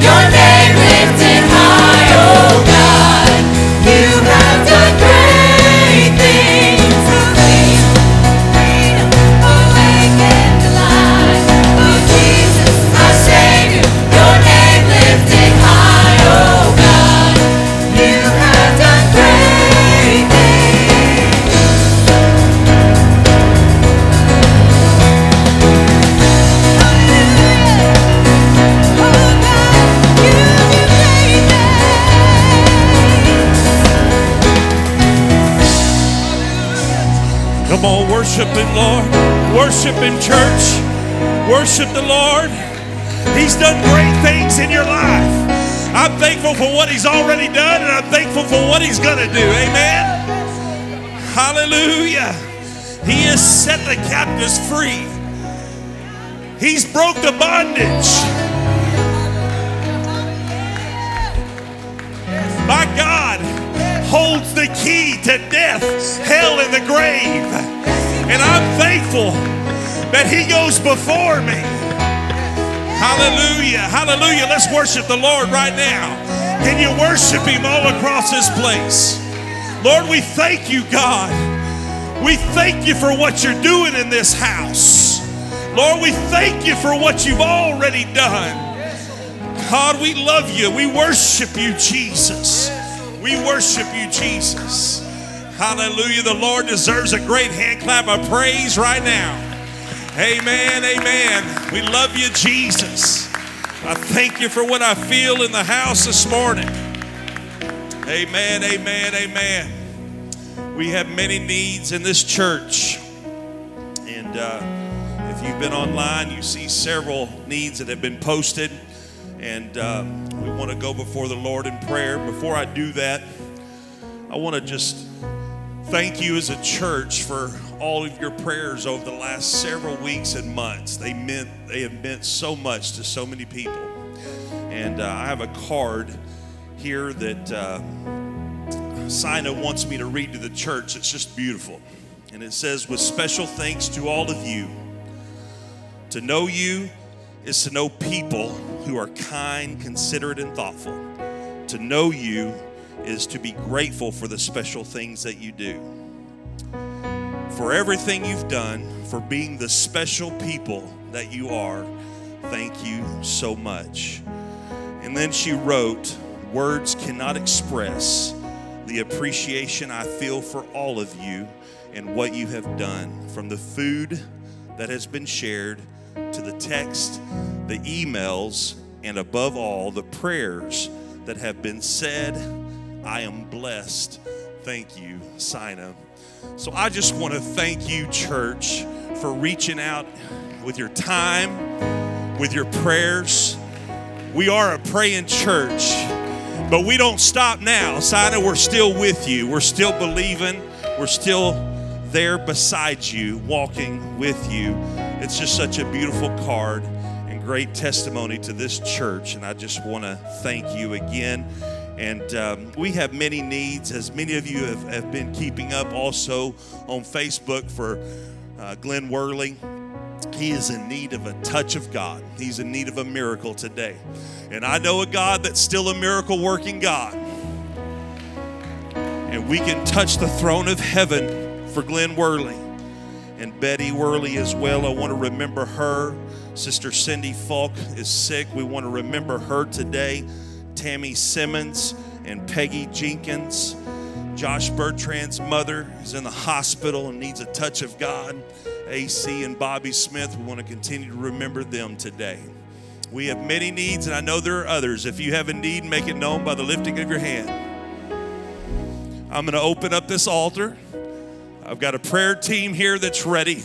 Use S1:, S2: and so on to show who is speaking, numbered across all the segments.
S1: Yo Him, church. Worship the Lord. He's done great things in your life. I'm thankful for what He's already done, and I'm thankful for what He's going to do. Amen. Hallelujah. He has set the captives free. He's broke the bondage. My God holds the key to death, hell, and the grave. And I'm thankful that He goes before me. Hallelujah. Hallelujah. Let's worship the Lord right now. Can you worship Him all across this place? Lord, we thank you, God. We thank you for what you're doing in this house. Lord, we thank you for what you've already done. God, we love you. We worship you, Jesus. We worship you, Jesus. Hallelujah. The Lord deserves a great hand clap of praise right now. Amen. Amen. We love you, Jesus. I thank you for what I feel in the house this morning. Amen. Amen. Amen. We have many needs in this church. And uh, if you've been online, you see several needs that have been posted. And uh, we want to go before the Lord in prayer. Before I do that, I want to just thank you as a church for all of your prayers over the last several weeks and months. They meant they have meant so much to so many people. And uh, I have a card here that uh, Sina wants me to read to the church. It's just beautiful. And it says, with special thanks to all of you, to know you is to know people who are kind, considerate, and thoughtful. To know you is to be grateful for the special things that you do. For everything you've done, for being the special people that you are, thank you so much. And then she wrote, Words cannot express the appreciation I feel for all of you and what you have done, from the food that has been shared to the text, the emails, and above all, the prayers that have been said. I am blessed. Thank you, Sina. So I just want to thank you, church, for reaching out with your time, with your prayers. We are a praying church, but we don't stop now. Sina, we're still with you. We're still believing. We're still there beside you, walking with you. It's just such a beautiful card and great testimony to this church. And I just want to thank you again. And um, we have many needs, as many of you have, have been keeping up also on Facebook for uh, Glenn Worley. He is in need of a touch of God. He's in need of a miracle today. And I know a God that's still a miracle working God. And we can touch the throne of heaven for Glenn Worley and Betty Worley as well. I want to remember her. Sister Cindy Falk is sick. We want to remember her today. Tammy Simmons and Peggy Jenkins. Josh Bertrand's mother is in the hospital and needs a touch of God. AC and Bobby Smith, we want to continue to remember them today. We have many needs, and I know there are others. If you have a need, make it known by the lifting of your hand. I'm going to open up this altar. I've got a prayer team here that's ready.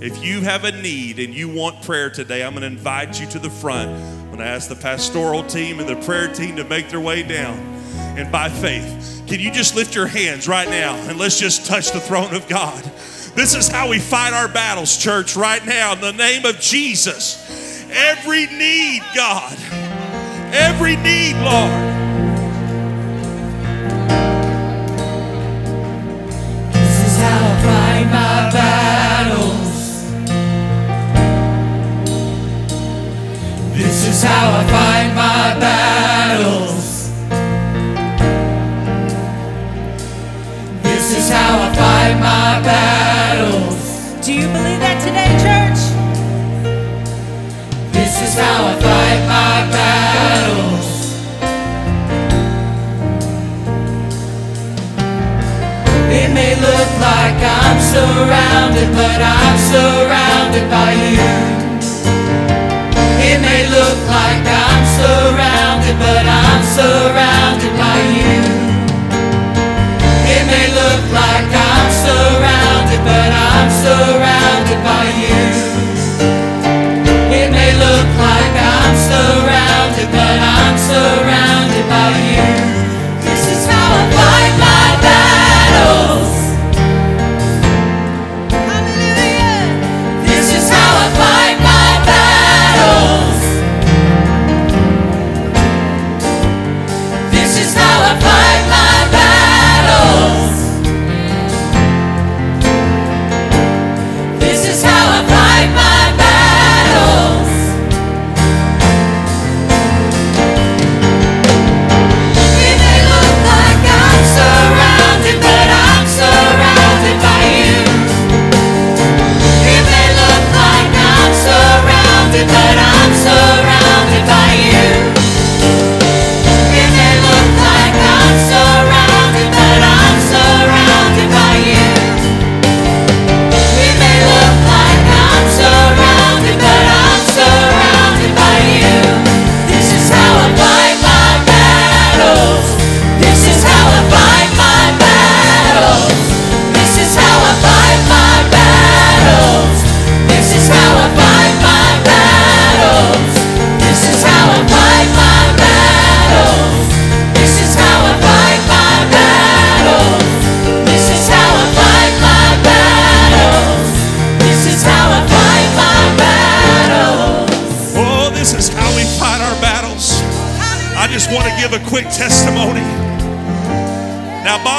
S1: If you have a need and you want prayer today, I'm going to invite you to the front. I'm going to ask the pastoral team and the prayer team to make their way down. And by faith, can you just lift your hands right now and let's just touch the throne of God? This is how we fight our battles, church, right now, in the name of Jesus. Every need, God, every need, Lord.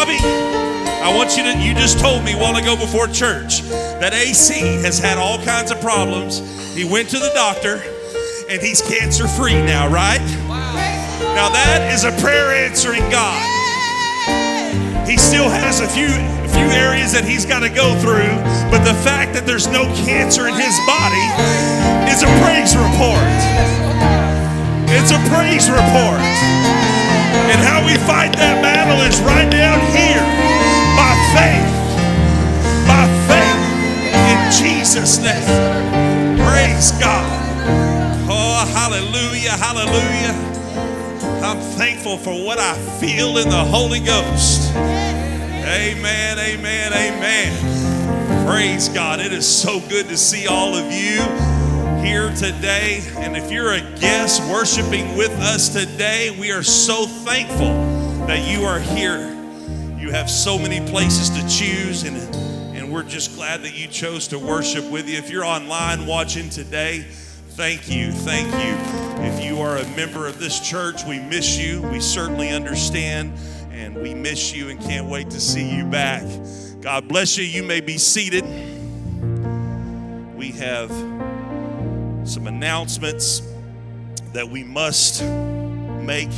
S1: Bobby, I want you to, you just told me a while ago before church that AC has had all kinds of problems. He went to the doctor and he's cancer free now, right? Now, that is a prayer answering God. He still has a few, a few areas that he's got to go through, but the fact that there's no cancer in his body is a praise report. It's a praise report. And how we fight that battle is right down here by faith. By faith in Jesus' name. Praise God. Oh, hallelujah, hallelujah. I'm thankful for what I feel in the Holy Ghost. Amen, amen, amen. Praise God. It is so good to see all of you here today. And if you're a guest worshiping with us today, we are so thankful that you are here. You have so many places to choose, and, and we're just glad that you chose to worship with you. If you're online watching today, thank you, thank you. If you are a member of this church, we miss you. We certainly understand, and we miss you and can't wait to see you back. God bless you. You may be seated. We have some announcements that we must make.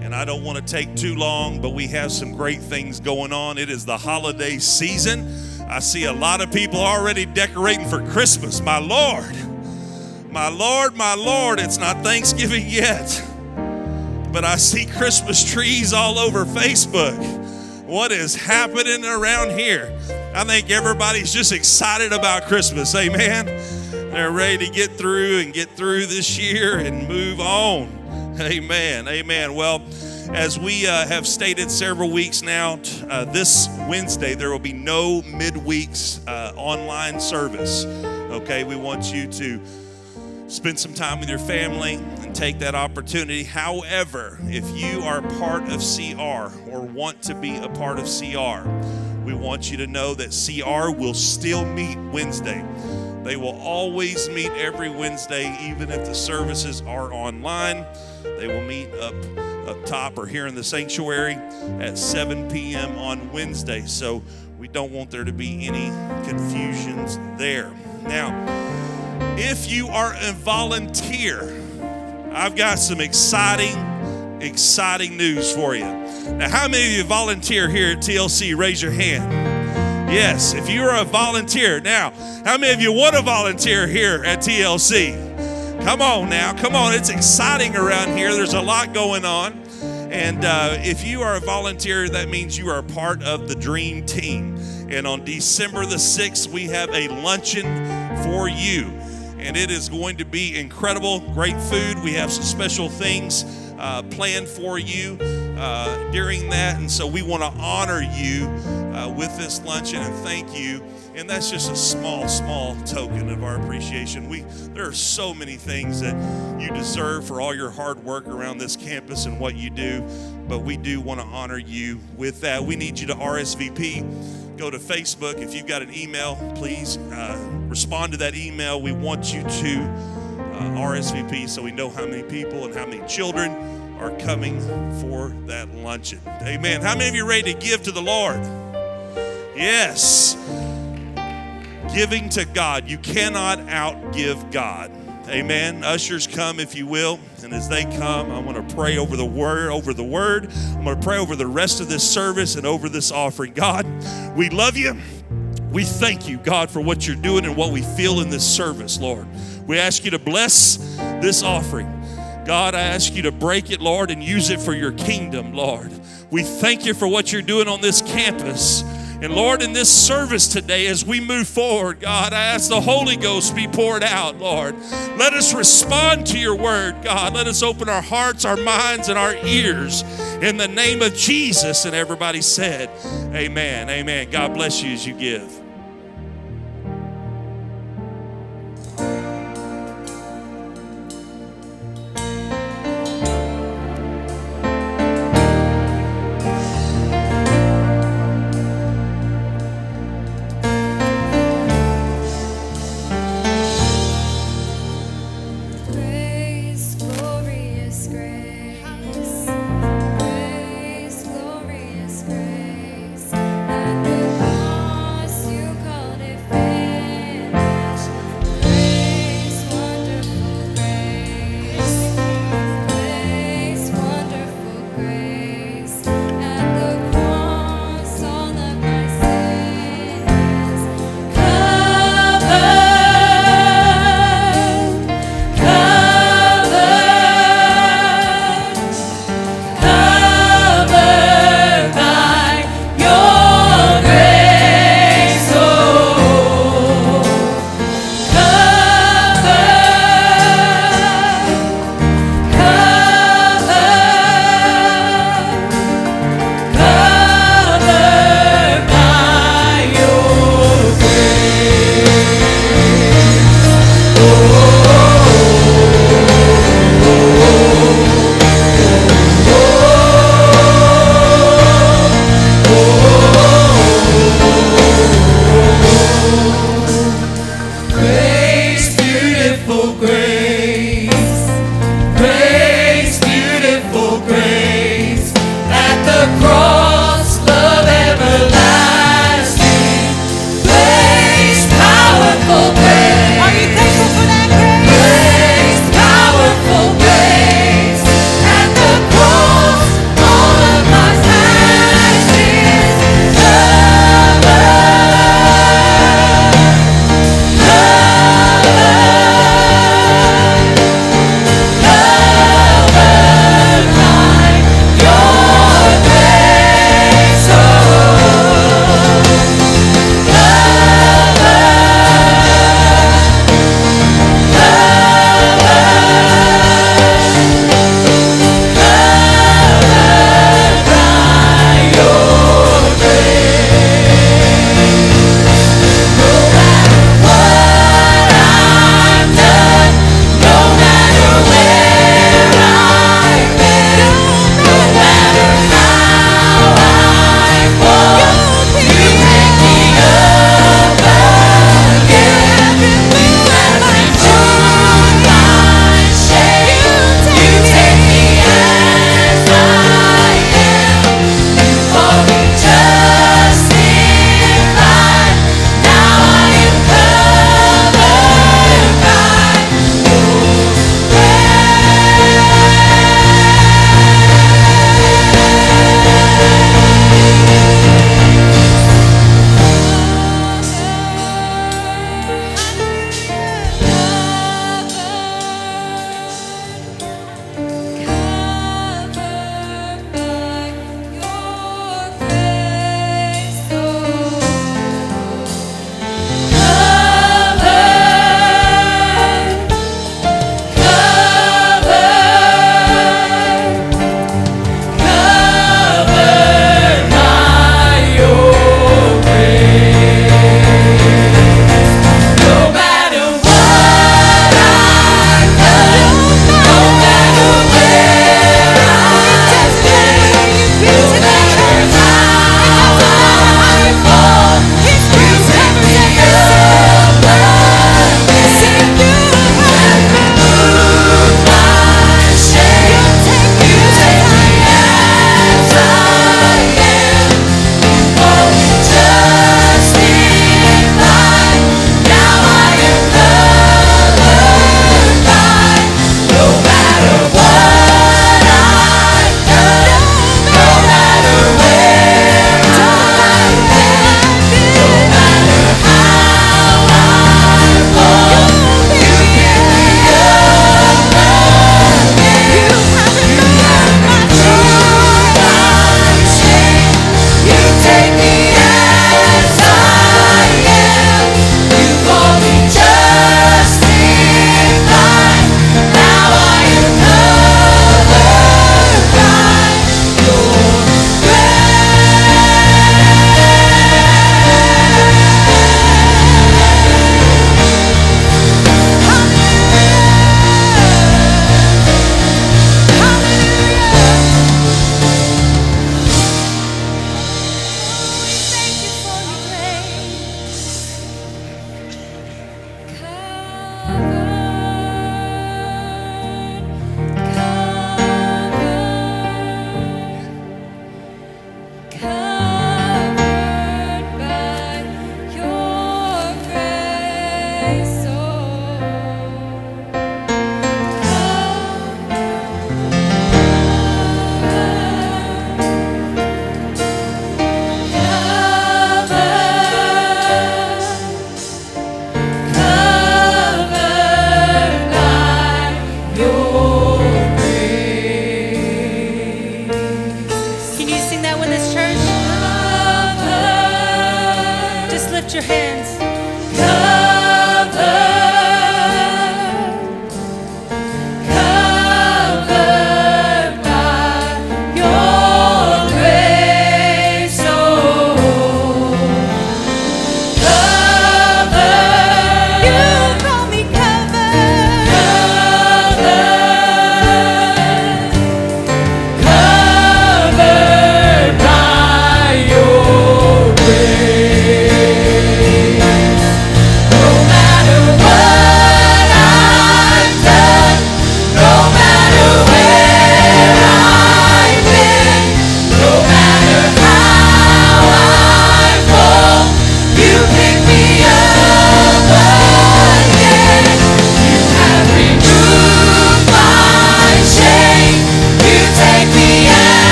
S1: And I don't want to take too long, but we have some great things going on. It is the holiday season. I see a lot of people already decorating for Christmas. My Lord, my Lord, my Lord, it's not Thanksgiving yet, but I see Christmas trees all over Facebook. What is happening around here? I think everybody's just excited about Christmas. Amen. They're ready to get through and get through this year and move on. Amen. Amen. Well, as we uh, have stated several weeks now, uh, this Wednesday there will be no midweeks uh, online service. Okay, we want you to spend some time with your family and take that opportunity. However, if you are part of CR or want to be a part of CR, we want you to know that CR will still meet Wednesday. They will always meet every Wednesday, even if the services are online. They will meet up up top or here in the sanctuary at 7 p.m. on Wednesday. So we don't want there to be any confusions there. Now, if you are a volunteer, I've got some exciting, exciting news for you. Now, how many of you volunteer here at TLC? Raise your hand. Yes, if you are a volunteer. Now, how many of you want to volunteer here at TLC? Come on now, come on. It's exciting around here. There's a lot going on. And uh, if you are a volunteer, that means you are part of the dream team. And on December the 6th, we have a luncheon for you. And it is going to be incredible, great food. We have some special things uh, planned for you uh, during that. And so we want to honor you uh, with this luncheon and thank you. And that's just a small, small token of our appreciation. We there are so many things that you deserve for all your hard work around this campus and what you do, but we do want to honor you with that. We need you to RSVP. Go to Facebook. If you've got an email, please uh, respond to that email. We want you to uh, RSVP so we know how many people and how many children are coming for that luncheon. Amen. How many of you are ready to give to the Lord? Yes giving to God. You cannot outgive God. Amen. Ushers come if you will. And as they come, I want to pray over the word, over the word. I'm going to pray over the rest of this service and over this offering. God, we love you. We thank you, God, for what you're doing and what we feel in this service, Lord. We ask you to bless this offering. God, I ask you to break it, Lord, and use it for your kingdom, Lord. We thank you for what you're doing on this campus. And Lord, in this service today, as we move forward, God, I ask the Holy Ghost be poured out, Lord. Let us respond to your word, God. Let us open our hearts, our minds, and our ears in the name of Jesus. And everybody said, Amen. Amen. God bless you as you give.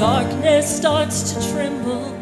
S2: Darkness starts to tremble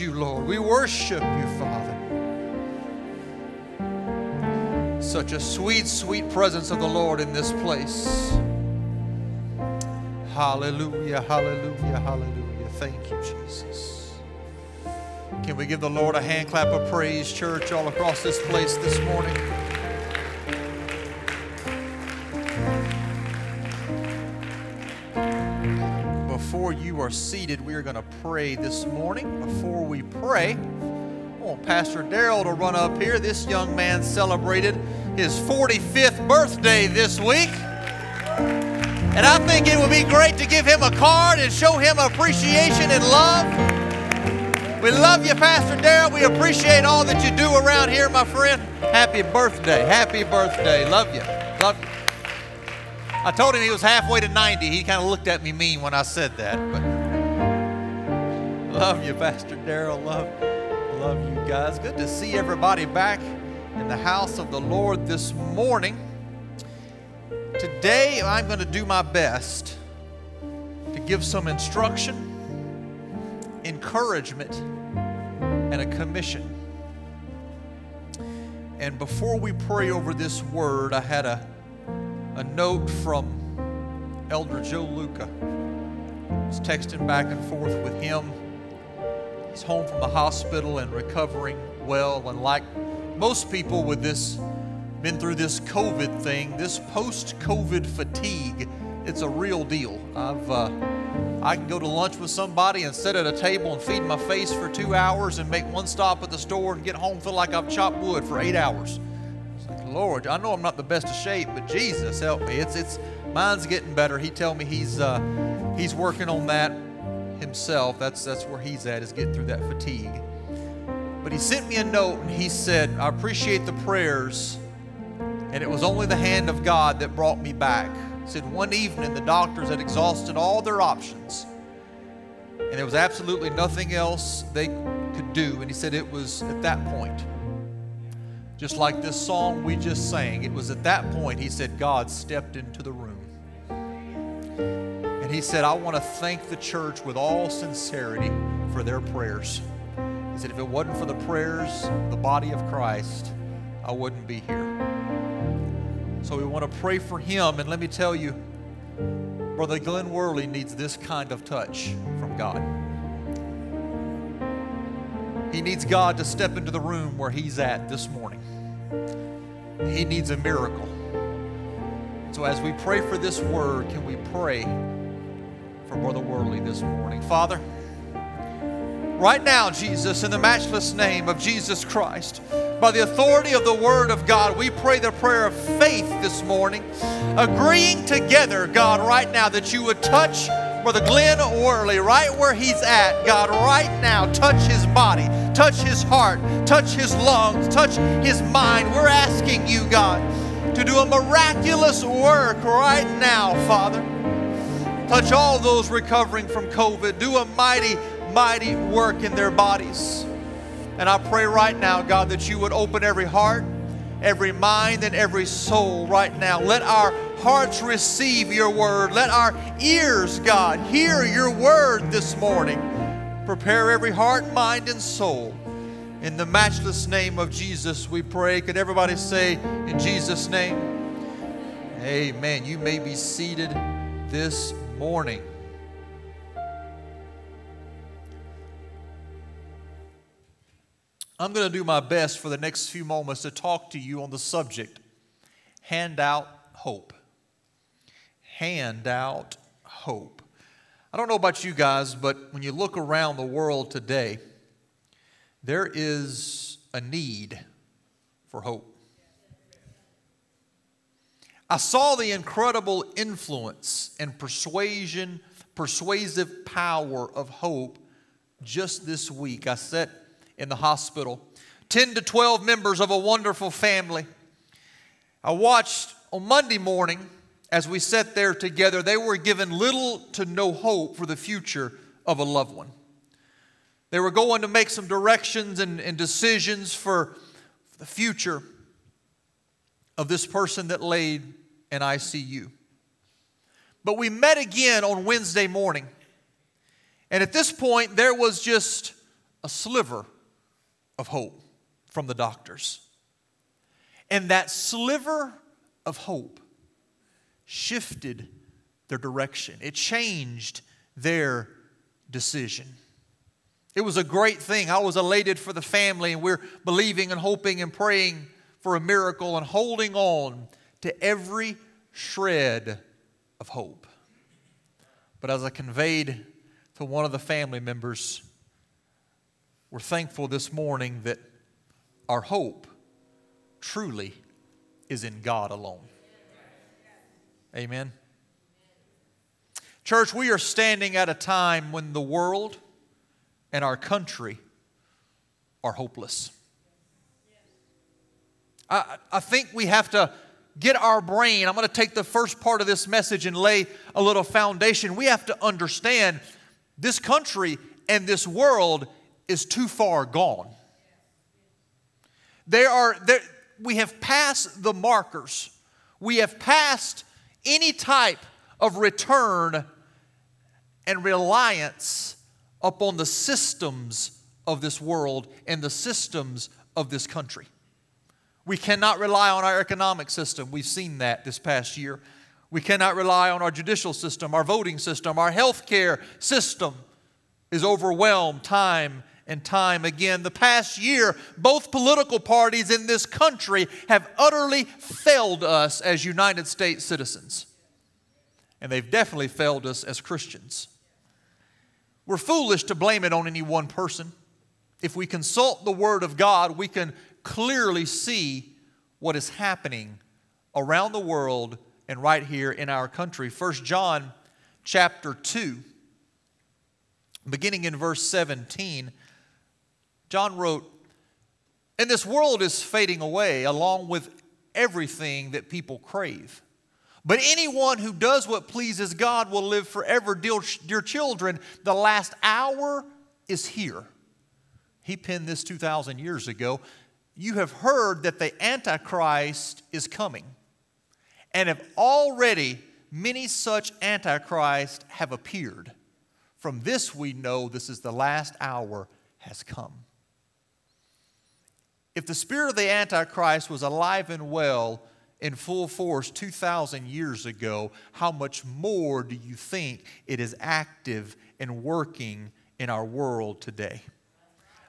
S2: you, Lord. We worship you,
S3: Father. Such a sweet, sweet presence of the Lord in this place. Hallelujah, hallelujah, hallelujah. Thank you, Jesus. Can we give the Lord a hand clap of praise, church, all across this place this morning? Before you are seated, we are going to pray this morning. Before we pray, I want Pastor Daryl to run up here. This young man celebrated his 45th birthday this week. And I think it would be great to give him a card and show him appreciation and love. We love you, Pastor Daryl. We appreciate all that you do around here, my friend. Happy birthday. Happy birthday. Love you. Love you. I told him he was halfway to 90. He kind of looked at me mean when I said that. But love you, Pastor Daryl. Love, love you guys. Good to see everybody back in the house of the Lord this morning. Today, I'm going to do my best to give some instruction, encouragement, and a commission. And before we pray over this word, I had a, a note from Elder Joe Luca. I was texting back and forth with him. He's home from the hospital and recovering well. And like most people with this been through this COVID thing, this post-COVID fatigue, it's a real deal. I've uh, I can go to lunch with somebody and sit at a table and feed my face for two hours and make one stop at the store and get home feel like I've chopped wood for eight hours. It's like, Lord, I know I'm not the best of shape, but Jesus help me. It's it's mine's getting better. He tell me he's uh, he's working on that himself. That's that's where he's at is getting through that fatigue. But he sent me a note and he said, I appreciate the prayers and it was only the hand of God that brought me back. He said one evening the doctors had exhausted all their options, and there was absolutely nothing else they could do. And he said it was at that point, just like this song we just sang, it was at that point he said God stepped into the room. And he said, I want to thank the church with all sincerity for their prayers. He said, if it wasn't for the prayers, of the body of Christ, I wouldn't be here. So we want to pray for him. And let me tell you, Brother Glenn Worley needs this kind of touch from God. He needs God to step into the room where he's at this morning. He needs a miracle. So as we pray for this word, can we pray for Brother Worley this morning? Father, right now, Jesus, in the matchless name of Jesus Christ, by the authority of the Word of God, we pray the prayer of faith this morning, agreeing together, God, right now, that you would touch Brother Glenn Worley right where he's at. God, right now, touch his body, touch his heart, touch his lungs, touch his mind. We're asking you, God, to do a miraculous work right now, Father. Touch all those recovering from COVID. Do a mighty, mighty work in their bodies. And I pray right now, God, that you would open every heart, every mind, and every soul right now. Let our hearts receive your word. Let our ears, God, hear your word this morning. Prepare every heart, mind, and soul. In the matchless name of Jesus, we pray. Could everybody say, in Jesus' name? Amen. You may be seated this morning. I'm going to do my best for the next few moments to talk to you on the subject hand out hope. Hand out hope. I don't know about you guys, but when you look around the world today, there is a need for hope. I saw the incredible influence and persuasion, persuasive power of hope just this week. I sat in the hospital. 10 to 12 members of a wonderful family. I watched on Monday morning as we sat there together, they were given little to no hope for the future of a loved one. They were going to make some directions and, and decisions for the future of this person that laid in ICU. But we met again on Wednesday morning. And at this point, there was just a sliver of hope from the doctors. And that sliver of hope shifted their direction, it changed their decision. It was a great thing. I was elated for the family, and we're believing and hoping and praying for a miracle and holding on to every shred of hope. But as I conveyed to one of the family members, we're thankful this morning that our hope truly is in God alone. Amen. Church, we are standing at a time when the world and our country are hopeless. I, I think we have to get our brain. I'm going to take the first part of this message and lay a little foundation. We have to understand this country and this world is too far gone. There are, there, we have passed the markers. We have passed any type of return and reliance upon the systems of this world and the systems of this country. We cannot rely on our economic system. We've seen that this past year. We cannot rely on our judicial system, our voting system, our health care system is overwhelmed time and time again. The past year, both political parties in this country have utterly failed us as United States citizens. And they've definitely failed us as Christians. We're foolish to blame it on any one person. If we consult the Word of God, we can clearly see what is happening around the world and right here in our country. First John chapter 2, beginning in verse 17, John wrote, And this world is fading away along with everything that people crave. But anyone who does what pleases God will live forever. Dear, dear children, the last hour is here. He penned this 2,000 years ago you have heard that the Antichrist is coming, and have already many such Antichrists have appeared. From this we know this is the last hour has come. If the spirit of the Antichrist was alive and well in full force 2,000 years ago, how much more do you think it is active and working in our world today?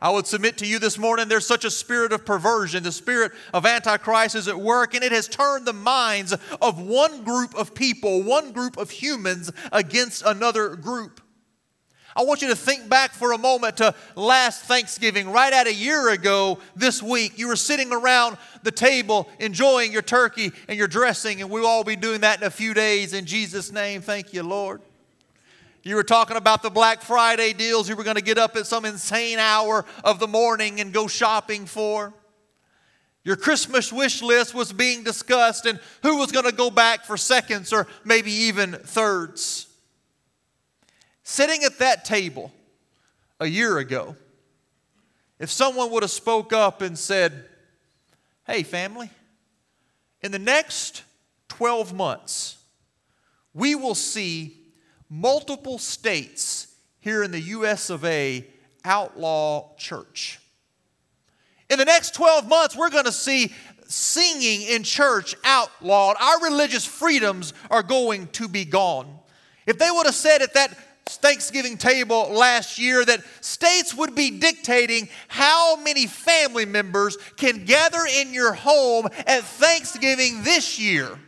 S3: I would submit to you this morning there's such a spirit of perversion. The spirit of Antichrist is at work, and it has turned the minds of one group of people, one group of humans, against another group. I want you to think back for a moment to last Thanksgiving, right at a year ago this week. You were sitting around the table enjoying your turkey and your dressing, and we'll all be doing that in a few days. In Jesus' name, thank you, Lord. You were talking about the Black Friday deals you were going to get up at some insane hour of the morning and go shopping for. Your Christmas wish list was being discussed and who was going to go back for seconds or maybe even thirds. Sitting at that table a year ago, if someone would have spoke up and said, "Hey family, in the next 12 months, we will see multiple states here in the US of A outlaw church. In the next 12 months, we're going to see singing in church outlawed. Our religious freedoms are going to be gone. If they would have said at that Thanksgiving table last year that states would be dictating how many family members can gather in your home at Thanksgiving this year,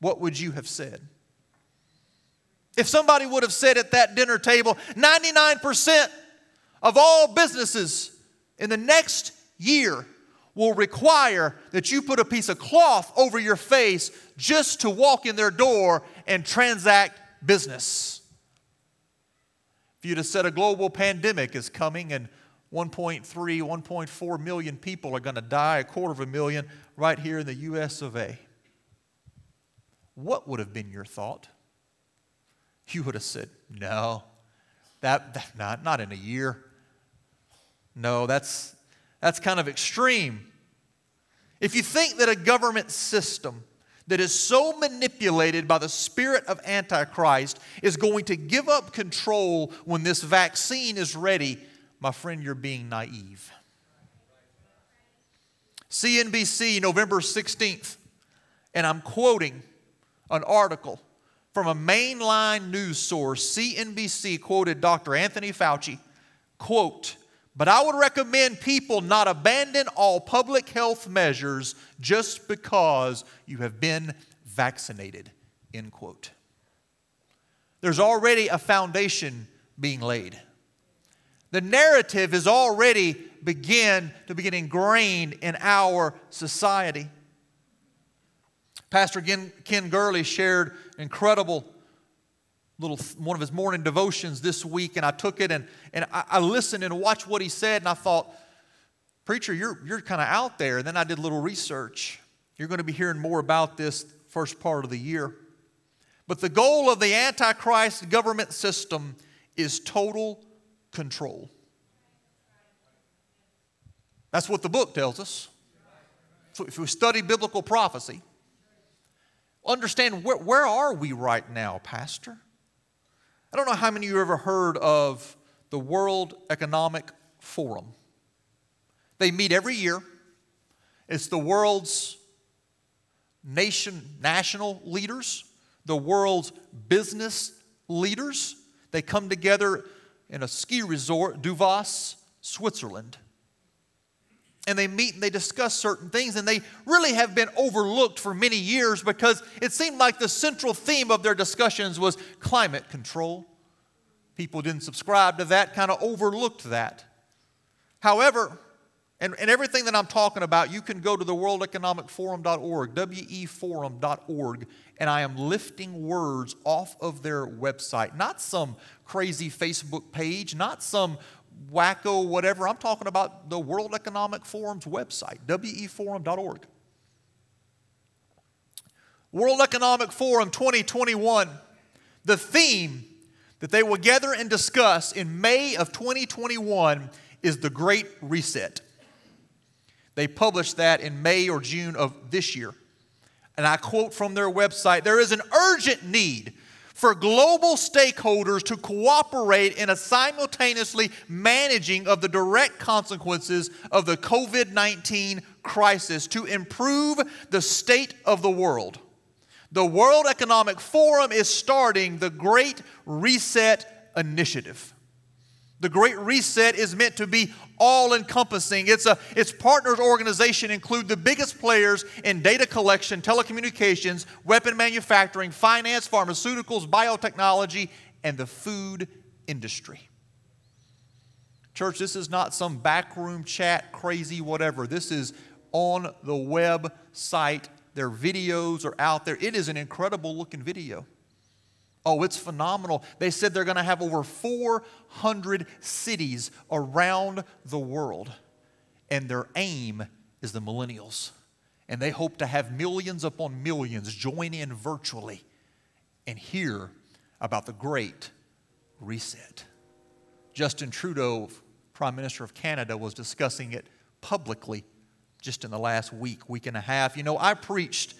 S3: what would you have said? If somebody would have said at that dinner table, 99% of all businesses in the next year will require that you put a piece of cloth over your face just to walk in their door and transact business. If you'd have said a global pandemic is coming and 1.3, 1.4 million people are going to die, a quarter of a million, right here in the US of A. What would have been your thought? You would have said, no, that, that not, not in a year. No, that's, that's kind of extreme. If you think that a government system that is so manipulated by the spirit of Antichrist is going to give up control when this vaccine is ready, my friend, you're being naive. CNBC, November 16th, and I'm quoting an article from a mainline news source. CNBC quoted Dr. Anthony Fauci, quote, but I would recommend people not abandon all public health measures just because you have been vaccinated. End quote. There's already a foundation being laid. The narrative is already begin to begin ingrained in our society. Pastor Ken, Gurley shared incredible little one of his morning devotions this week, and I took it and, and I, I listened and watched what he said, and I thought, Preacher, you're, you're kind of out there. And then I did a little research. You're going to be hearing more about this first part of the year. But the goal of the Antichrist government system is total control. That's what the book tells us. So if we study biblical prophecy, understand where, where are we right now, Pastor? I don't know how many of you ever heard of the World Economic Forum. They meet every year. It's the world's nation, national leaders, the world's business leaders. They come together in a ski resort, Davos, Switzerland and they meet and they discuss certain things, and they really have been overlooked for many years because it seemed like the central theme of their discussions was climate control. People didn't subscribe to that, kind of overlooked that. However, and, and everything that I'm talking about, you can go to the World Economic worldeconomicforum.org, weforum.org, and I am lifting words off of their website. Not some crazy Facebook page, not some wacko whatever. I'm talking about the World Economic Forum's website, weforum.org. World Economic Forum 2021, the theme that they will gather and discuss in May of 2021 is the Great Reset. They published that in May or June of this year. And I quote from their website there is an urgent need for global stakeholders to cooperate in a simultaneously managing of the direct consequences of the COVID 19 crisis to improve the state of the world. The World Economic Forum is starting the Great Reset Initiative. The Great Reset is meant to be all encompassing. Its, a, its partners organization include the biggest players in data collection, telecommunications, weapon manufacturing, finance, pharmaceuticals, biotechnology, and the food industry. Church, this is not some backroom chat, crazy whatever. This is on the website. Their videos are out there. It is an incredible looking video. Oh, it's phenomenal. They said they're going to have over 400 cities around the world, and their aim is the millennials. And they hope to have millions upon millions join in virtually and hear about the great reset. Justin Trudeau, Prime Minister of Canada, was discussing it publicly just in the last week, week and a half. You know, I preached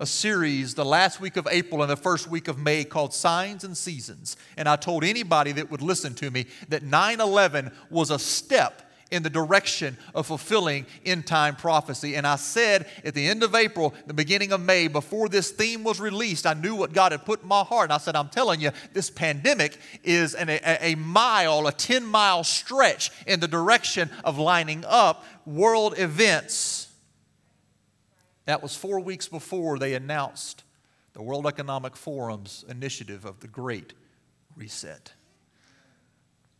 S3: a series the last week of April and the first week of May called Signs and Seasons. And I told anybody that would listen to me that 9 11 was a step in the direction of fulfilling end time prophecy. And I said at the end of April, the beginning of May, before this theme was released, I knew what God had put in my heart. And I said, I'm telling you, this pandemic is an, a, a mile, a 10 mile stretch in the direction of lining up world events that was four weeks before they announced the World Economic Forum's initiative of the Great Reset.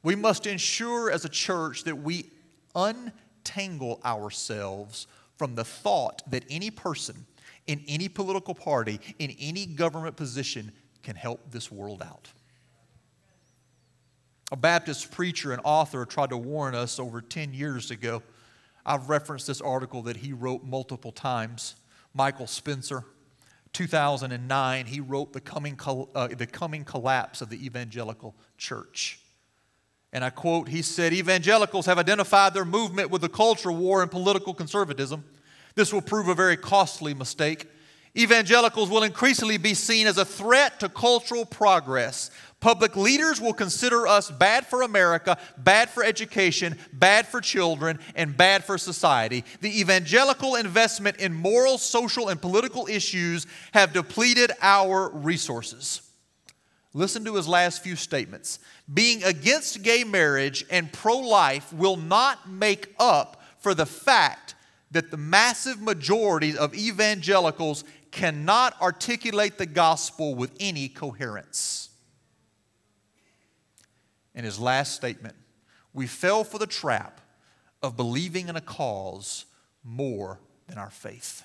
S3: We must ensure as a church that we untangle ourselves from the thought that any person in any political party, in any government position, can help this world out. A Baptist preacher and author tried to warn us over 10 years ago. I've referenced this article that he wrote multiple times. Michael Spencer, 2009, he wrote The Coming, uh, the coming Collapse of the Evangelical Church. And I quote, he said, Evangelicals have identified their movement with the culture war and political conservatism. This will prove a very costly mistake. Evangelicals will increasingly be seen as a threat to cultural progress. Public leaders will consider us bad for America, bad for education, bad for children, and bad for society. The evangelical investment in moral, social, and political issues have depleted our resources. Listen to his last few statements. Being against gay marriage and pro life will not make up for the fact that the massive majority of evangelicals cannot articulate the gospel with any coherence. In his last statement, we fell for the trap of believing in a cause more than our faith.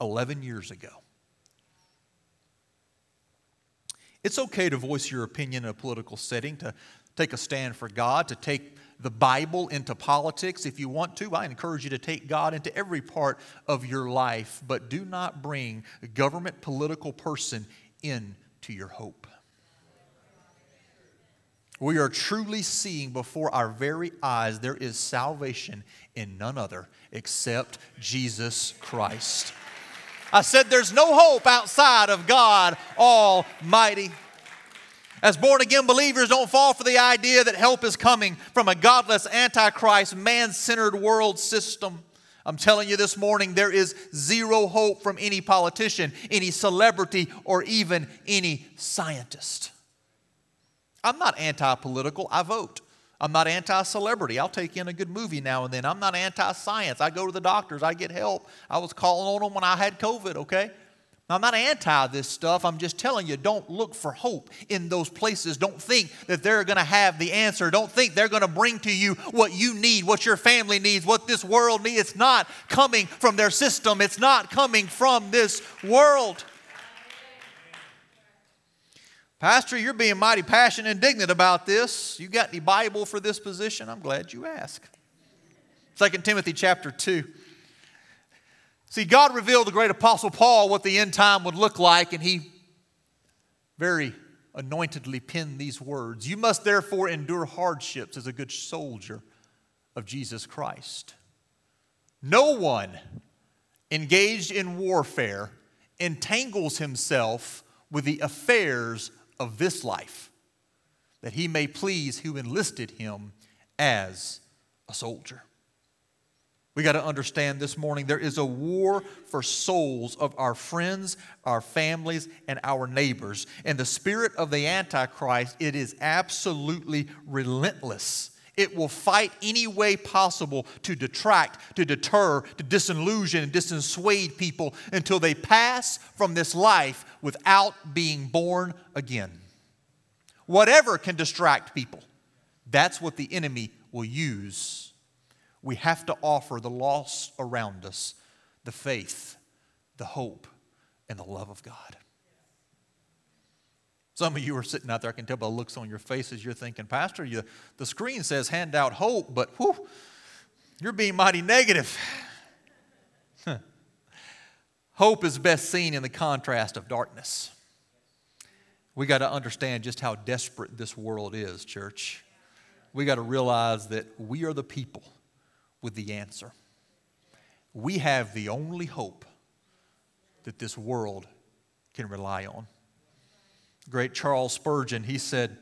S3: 11 years ago. It's okay to voice your opinion in a political setting, to take a stand for God, to take the Bible into politics if you want to. I encourage you to take God into every part of your life, but do not bring a government political person into your hope. We are truly seeing before our very eyes there is salvation in none other except Jesus Christ. I said there's no hope outside of God Almighty. As born again believers, don't fall for the idea that help is coming from a godless, antichrist, man centered world system. I'm telling you this morning, there is zero hope from any politician, any celebrity, or even any scientist. I'm not anti political, I vote. I'm not anti celebrity. I'll take in a good movie now and then. I'm not anti science. I go to the doctors, I get help. I was calling on them when I had COVID, okay? I'm not anti this stuff. I'm just telling you, don't look for hope in those places. Don't think that they're going to have the answer. Don't think they're going to bring to you what you need, what your family needs, what this world needs. It's not coming from their system, it's not coming from this world. Pastor, you're being mighty passionate and indignant about this. You got any Bible for this position? I'm glad you asked. 2 Timothy chapter 2. See, God revealed the great apostle Paul what the end time would look like, and he very anointedly penned these words You must therefore endure hardships as a good soldier of Jesus Christ. No one engaged in warfare entangles himself with the affairs of this life, that he may please who enlisted him as a soldier. We got to understand this morning there is a war for souls of our friends, our families, and our neighbors. And the spirit of the Antichrist, it is absolutely relentless. It will fight any way possible to detract, to deter, to disillusion, and dissuade people until they pass from this life without being born again. Whatever can distract people, that's what the enemy will use we have to offer the lost around us the faith, the hope, and the love of God. Some of you are sitting out there, I can tell by the looks on your faces, you're thinking, Pastor, you, the screen says hand out hope, but whew, you're being mighty negative. hope is best seen in the contrast of darkness. We got to understand just how desperate this world is, church. We got to realize that we are the people with the answer. We have the only hope that this world can rely on. Great Charles Spurgeon, he said,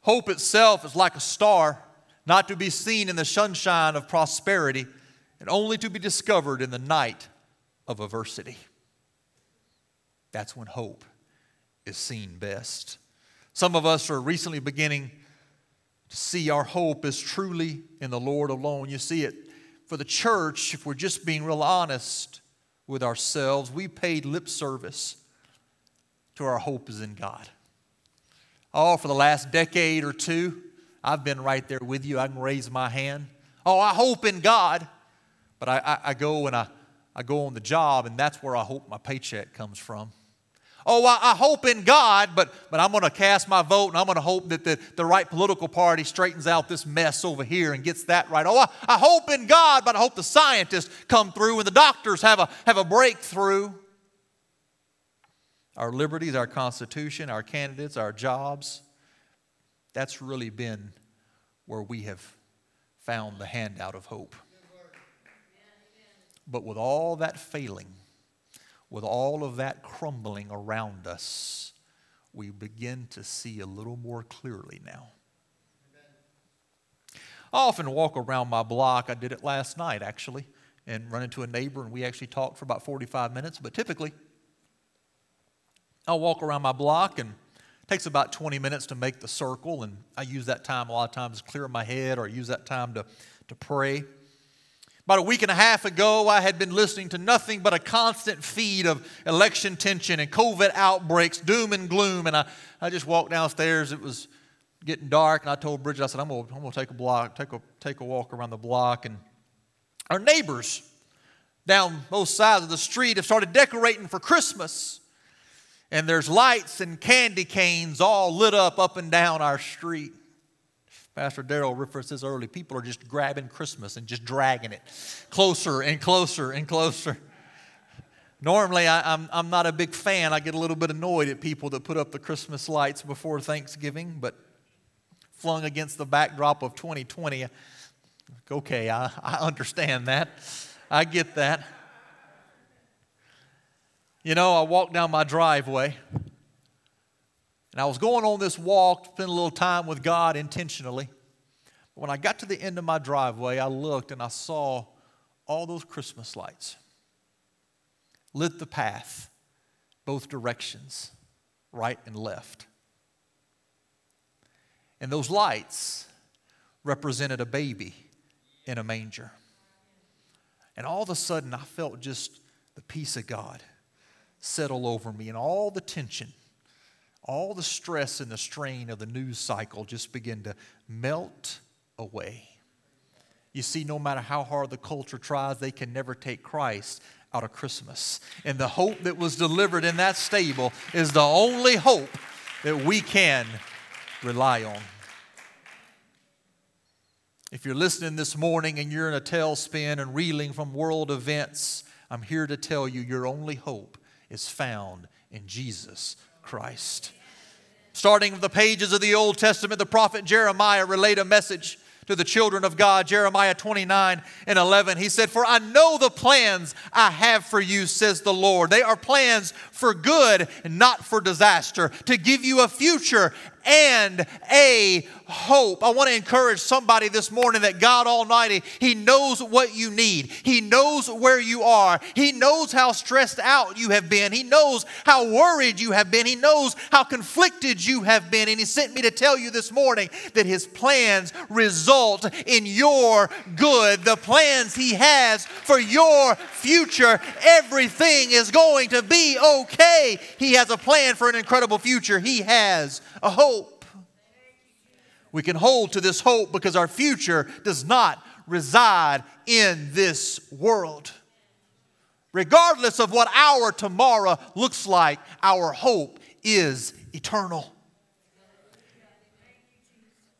S3: Hope itself is like a star, not to be seen in the sunshine of prosperity, and only to be discovered in the night of adversity. That's when hope is seen best. Some of us are recently beginning to see our hope is truly in the Lord alone. You see it for the church, if we're just being real honest with ourselves, we paid lip service to our hope is in God. Oh, for the last decade or two, I've been right there with you. I can raise my hand. Oh, I hope in God. But I, I, I go and I, I go on the job, and that's where I hope my paycheck comes from. Oh, I, I hope in God, but, but I'm going to cast my vote and I'm going to hope that the, the right political party straightens out this mess over here and gets that right. Oh, I, I hope in God, but I hope the scientists come through and the doctors have a, have a breakthrough. Our liberties, our Constitution, our candidates, our jobs, that's really been where we have found the handout of hope. But with all that failing, with all of that crumbling around us, we begin to see a little more clearly now. I often walk around my block. I did it last night, actually, and run into a neighbor, and we actually talked for about 45 minutes. But typically, I'll walk around my block, and it takes about 20 minutes to make the circle, and I use that time a lot of times to clear my head or I use that time to, to pray. About a week and a half ago, I had been listening to nothing but a constant feed of election tension and COVID outbreaks, doom and gloom. And I, I just walked downstairs. It was getting dark, and I told Bridget, I said, I'm going I'm to take a block, take a, take a walk around the block. And our neighbors down both sides of the street have started decorating for Christmas. And there's lights and candy canes all lit up up and down our street. Pastor Darrell referenced this early. People are just grabbing Christmas and just dragging it closer and closer and closer. Normally, I, am I'm, I'm not a big fan. I get a little bit annoyed at people that put up the Christmas lights before Thanksgiving, but flung against the backdrop of 2020, okay, I, I understand that. I get that. You know, I walked down my driveway and I was going on this walk, spend a little time with God intentionally. But when I got to the end of my driveway, I looked and I saw all those Christmas lights lit the path both directions, right and left. And those lights represented a baby in a manger. And all of a sudden, I felt just the peace of God settle over me and all the tension all the stress and the strain of the news cycle just begin to melt away. You see, no matter how hard the culture tries, they can never take Christ out of Christmas. And the hope that was delivered in that stable is the only hope that we can rely on. If you're listening this morning and you're in a tailspin and reeling from world events, I'm here to tell you your only hope is found in Jesus Christ. Starting with the pages of the Old Testament, the prophet Jeremiah relayed a message to the children of God, Jeremiah 29 and 11. He said, For I know the plans I have for you, says the Lord. They are plans for good not for disaster, to give you a future and a hope. I want to encourage somebody this morning that God Almighty, He knows what you need. He knows where you are. He knows how stressed out you have been. He knows how worried you have been. He knows how conflicted you have been. And He sent me to tell you this morning that His plans result in your good. The plans He has for your future, everything is going to be okay. He has a plan for an incredible future. He has a hope. We can hold to this hope because our future does not reside in this world. Regardless of what our tomorrow looks like, our hope is eternal.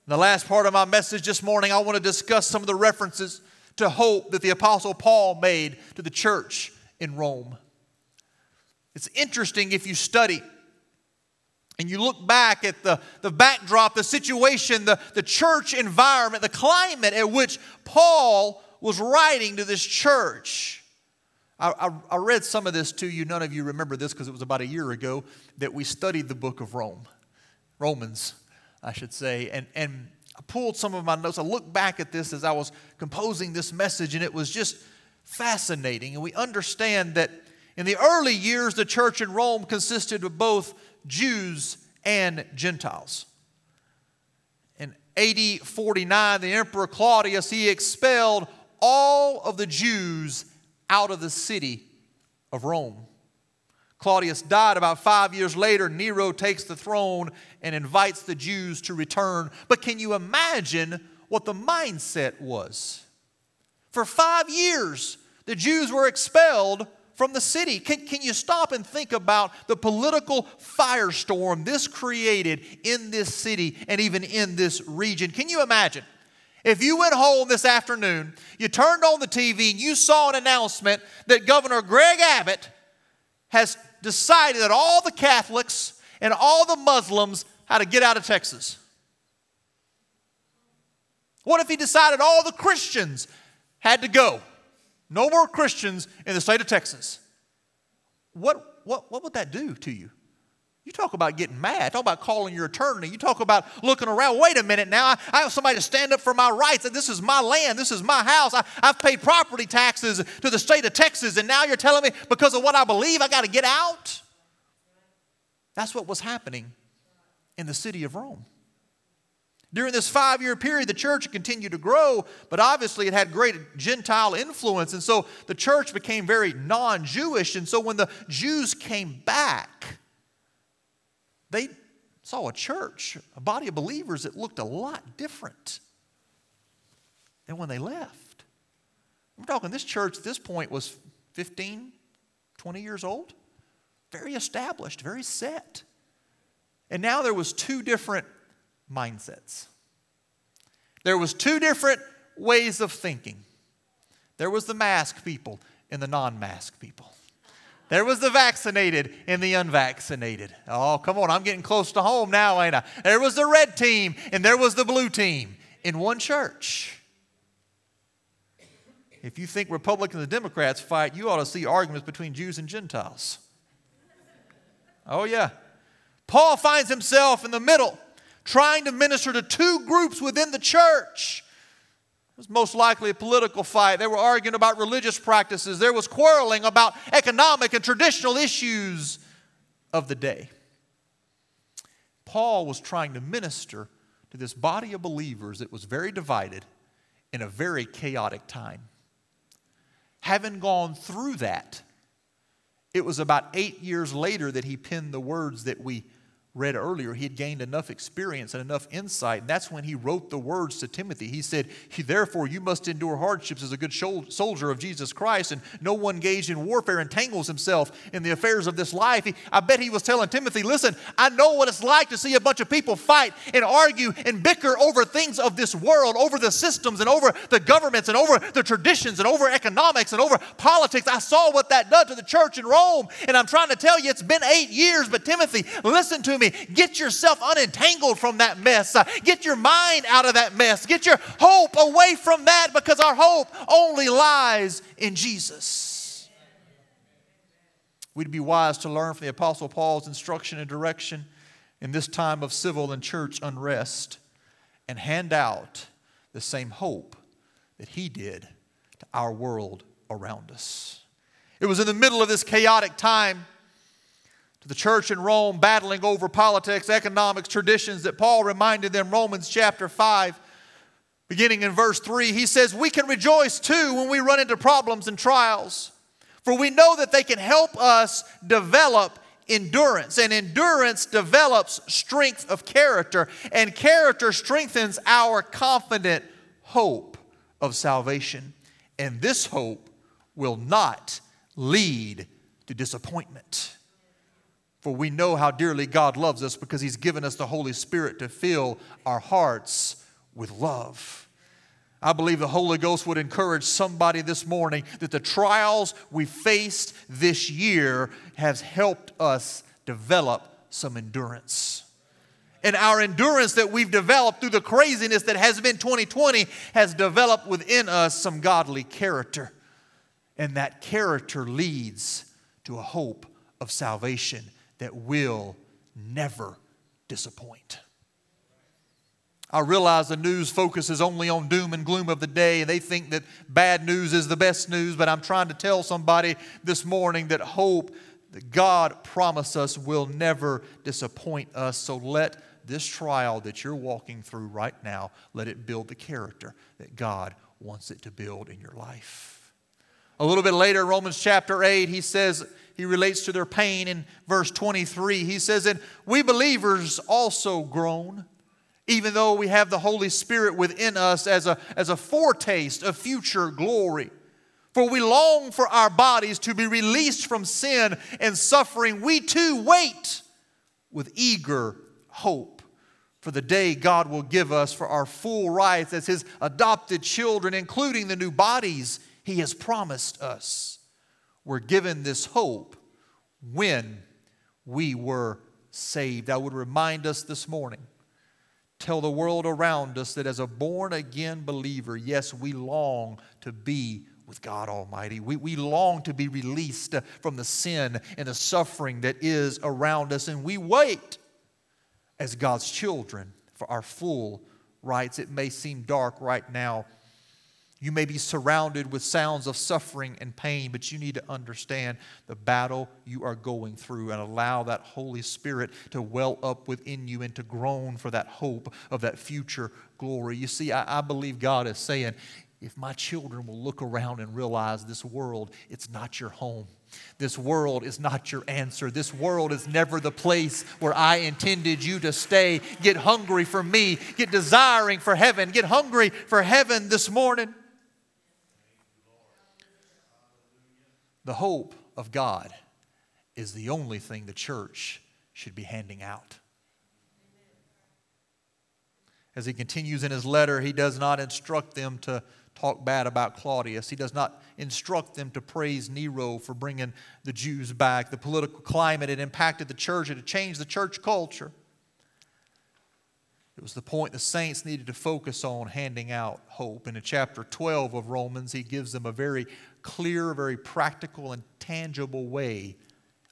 S3: In the last part of my message this morning, I want to discuss some of the references to hope that the Apostle Paul made to the church in Rome. It's interesting if you study and you look back at the, the backdrop, the situation, the, the church environment, the climate at which Paul was writing to this church. I, I, I read some of this to you. None of you remember this because it was about a year ago that we studied the book of Rome, Romans, I should say. And, and I pulled some of my notes. I looked back at this as I was composing this message, and it was just fascinating. And we understand that in the early years, the church in Rome consisted of both Jews and Gentiles. In AD 49, the Emperor Claudius, he expelled all of the Jews out of the city of Rome. Claudius died about five years later. Nero takes the throne and invites the Jews to return. But can you imagine what the mindset was? For five years, the Jews were expelled from the city. Can, can you stop and think about the political firestorm this created in this city and even in this region? Can you imagine? If you went home this afternoon, you turned on the TV and you saw an announcement that Governor Greg Abbott has decided that all the Catholics and all the Muslims had to get out of Texas. What if he decided all the Christians had to go? No more Christians in the state of Texas. What, what, what would that do to you? You talk about getting mad. Talk about calling your attorney. You talk about looking around. Wait a minute now. I, I have somebody to stand up for my rights. This is my land. This is my house. I, I've paid property taxes to the state of Texas. And now you're telling me because of what I believe, I got to get out? That's what was happening in the city of Rome. During this five year period, the church continued to grow, but obviously it had great Gentile influence. And so the church became very non Jewish. And so when the Jews came back, they saw a church, a body of believers that looked a lot different than when they left. I'm talking this church at this point was 15, 20 years old, very established, very set. And now there was two different mindsets. There was two different ways of thinking. There was the mask people and the non-mask people. There was the vaccinated and the unvaccinated. Oh, come on, I'm getting close to home now, ain't I? There was the red team and there was the blue team in one church. If you think Republicans and Democrats fight, you ought to see arguments between Jews and Gentiles. Oh, yeah. Paul finds himself in the middle trying to minister to two groups within the church. It was most likely a political fight. They were arguing about religious practices. There was quarreling about economic and traditional issues of the day. Paul was trying to minister to this body of believers that was very divided in a very chaotic time. Having gone through that, it was about eight years later that he penned the words that we read earlier, he had gained enough experience and enough insight. And that's when he wrote the words to Timothy. He said, Therefore, you must endure hardships as a good soldier of Jesus Christ, and no one engaged in warfare entangles himself in the affairs of this life. He, I bet he was telling Timothy, Listen, I know what it's like to see a bunch of people fight and argue and bicker over things of this world, over the systems and over the governments and over the traditions and over economics and over politics. I saw what that did to the church in Rome, and I'm trying to tell you, it's been eight years, but Timothy, listen to me. Get yourself unentangled from that mess. Uh, get your mind out of that mess. Get your hope away from that because our hope only lies in Jesus. We'd be wise to learn from the Apostle Paul's instruction and direction in this time of civil and church unrest and hand out the same hope that he did to our world around us. It was in the middle of this chaotic time the church in Rome battling over politics, economics, traditions that Paul reminded them, Romans chapter 5, beginning in verse 3. He says, We can rejoice too when we run into problems and trials, for we know that they can help us develop endurance, and endurance develops strength of character, and character strengthens our confident hope of salvation. And this hope will not lead to disappointment. For we know how dearly God loves us because He's given us the Holy Spirit to fill our hearts with love. I believe the Holy Ghost would encourage somebody this morning that the trials we faced this year has helped us develop some endurance. And our endurance that we've developed through the craziness that has been 2020 has developed within us some godly character. And that character leads to a hope of salvation that will never disappoint. I realize the news focuses only on doom and gloom of the day, and they think that bad news is the best news, but I'm trying to tell somebody this morning that hope that God promised us will never disappoint us. So let this trial that you're walking through right now, let it build the character that God wants it to build in your life. A little bit later, Romans chapter 8, he says, he relates to their pain in verse 23. He says, And we believers also groan, even though we have the Holy Spirit within us as a, as a foretaste of future glory. For we long for our bodies to be released from sin and suffering. We too wait with eager hope for the day God will give us for our full rights as His adopted children, including the new bodies He has promised us. We're given this hope when we were saved. I would remind us this morning, tell the world around us that as a born again believer, yes, we long to be with God Almighty. We, we long to be released from the sin and the suffering that is around us, and we wait as God's children for our full rights. It may seem dark right now. You may be surrounded with sounds of suffering and pain, but you need to understand the battle you are going through and allow that Holy Spirit to well up within you and to groan for that hope of that future glory. You see, I, I believe God is saying, if my children will look around and realize this world, it's not your home. This world is not your answer. This world is never the place where I intended you to stay. Get hungry for me. Get desiring for heaven. Get hungry for heaven this morning. The hope of God is the only thing the church should be handing out. As he continues in his letter, he does not instruct them to talk bad about Claudius. He does not instruct them to praise Nero for bringing the Jews back. The political climate had impacted the church, it had changed the church culture. It was the point the saints needed to focus on handing out hope. And in chapter 12 of Romans, he gives them a very clear, very practical, and tangible way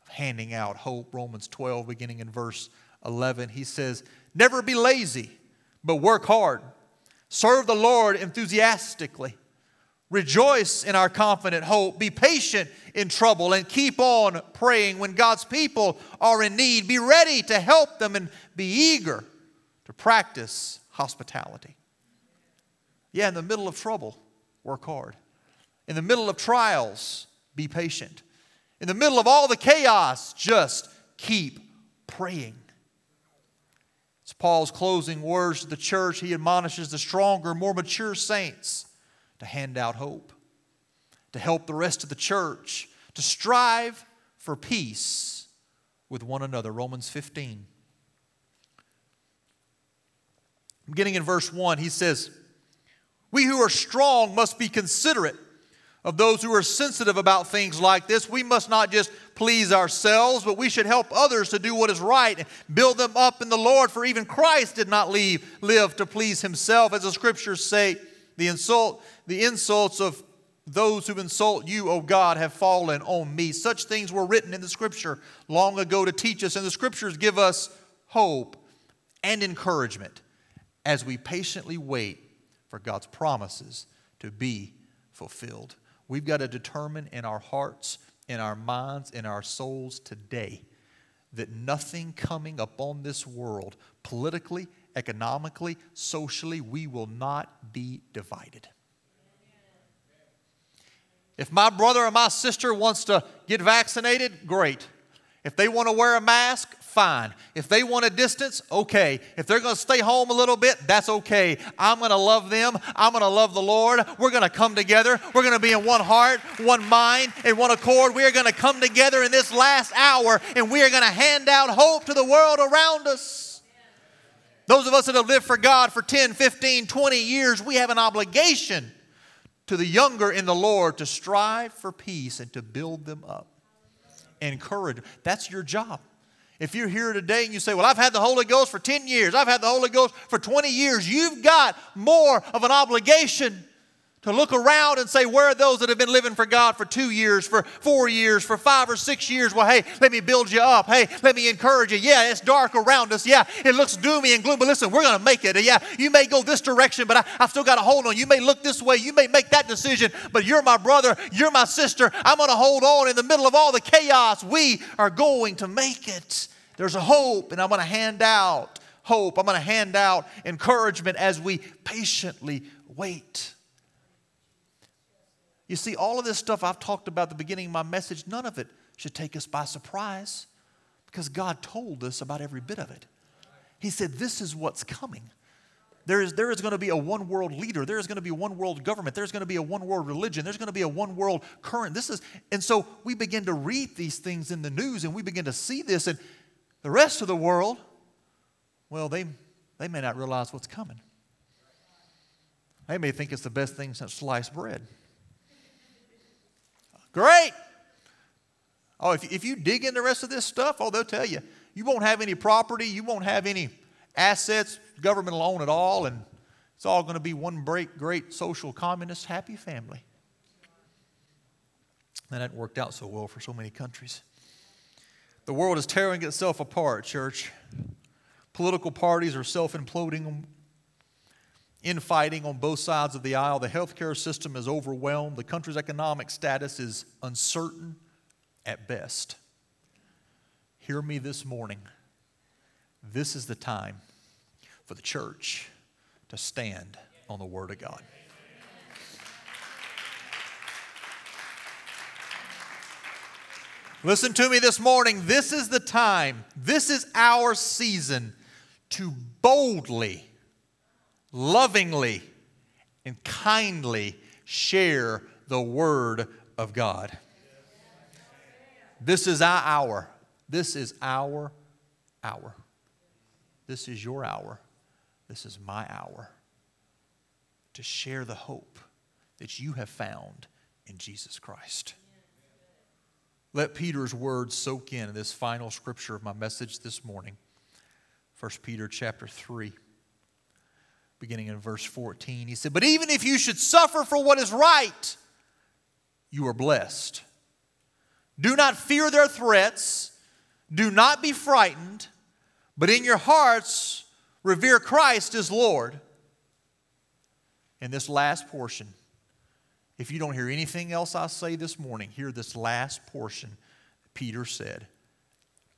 S3: of handing out hope. Romans 12, beginning in verse 11, he says, Never be lazy, but work hard Serve the Lord enthusiastically. Rejoice in our confident hope. Be patient in trouble and keep on praying. When God's people are in need, be ready to help them and be eager to practice hospitality. Yeah, in the middle of trouble, work hard. In the middle of trials, be patient. In the middle of all the chaos, just keep praying. It's Paul's closing words to the church. He admonishes the stronger, more mature saints to hand out hope, to help the rest of the church, to strive for peace with one another. Romans 15. Beginning in verse 1, he says, We who are strong must be considerate of those who are sensitive about things like this. We must not just please ourselves, but we should help others to do what is right and build them up in the Lord. For even Christ did not leave, live to please himself. As the scriptures say, the insult, the insults of those who insult you, O God, have fallen on me. Such things were written in the scripture long ago to teach us, and the scriptures give us hope and encouragement as we patiently wait for God's promises to be fulfilled. We've got to determine in our hearts, in our minds, in our souls today that nothing coming upon this world, politically, economically, socially, we will not be divided. If my brother or my sister wants to get vaccinated, great. If they want to wear a mask, fine. If they want a distance, okay. If they're going to stay home a little bit, that's okay. I'm going to love them. I'm going to love the Lord. We're going to come together. We're going to be in one heart, one mind, and one accord. We are going to come together in this last hour and we are going to hand out hope to the world around us. Those of us that have lived for God for 10, 15, 20 years, we have an obligation to the younger in the Lord to strive for peace and to build them up encourage. That's your job. If you're here today and you say, Well, I've had the Holy Ghost for 10 years, I've had the Holy Ghost for 20 years, you've got more of an obligation to look around and say, Where are those that have been living for God for two years, for four years, for five or six years? Well, hey, let me build you up. Hey, let me encourage you. Yeah, it's dark around us. Yeah, it looks doomy and gloomy, but listen, we're going to make it. Yeah, you may go this direction, but I, I've still got to hold on. You may look this way. You may make that decision, but you're my brother. You're my sister. I'm going to hold on in the middle of all the chaos. We are going to make it. There's a hope, and I'm going to hand out hope. I'm going to hand out encouragement as we patiently wait. You see, all of this stuff I've talked about at the beginning of my message, none of it should take us by surprise because God told us about every bit of it. He said, This is what's coming. there is, there is going to be a one world leader. There is going to be one world government. There's going to be a one world religion. There's going to be a one world current. This is, and so we begin to read these things in the news and we begin to see this. And the rest of the world, well, they, they may not realize what's coming. They may think it's the best thing since sliced bread. Great. Oh, if, if you dig in the rest of this stuff, oh, they'll tell you. You won't have any property, you won't have any assets, government loan at all, and it's all going to be one great, great social communist happy family. That hasn't worked out so well for so many countries. The world is tearing itself apart, church. Political parties are self imploding, infighting on both sides of the aisle. The healthcare system is overwhelmed. The country's economic status is uncertain at best. Hear me this morning. This is the time for the church to stand on the Word of God. Listen to me this morning. This is the time, this is our season to boldly, lovingly, and kindly share the Word of God. This is our hour. This is our hour. This is your hour. This is my hour to share the hope that you have found in Jesus Christ. Let Peter's words soak in, in this final scripture of my message this morning. 1 Peter chapter 3, beginning in verse 14. He said, But even if you should suffer for what is right, you are blessed. Do not fear their threats. Do not be frightened, but in your hearts revere Christ as Lord. In this last portion, if you don't hear anything else I say this morning, hear this last portion. Peter said,